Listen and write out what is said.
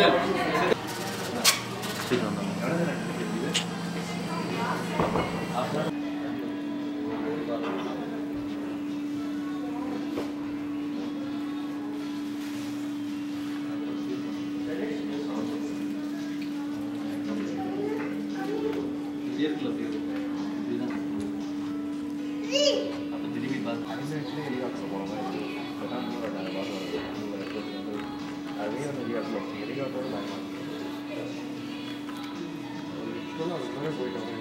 Sí, no, no. Gracias. こんなの何個いらない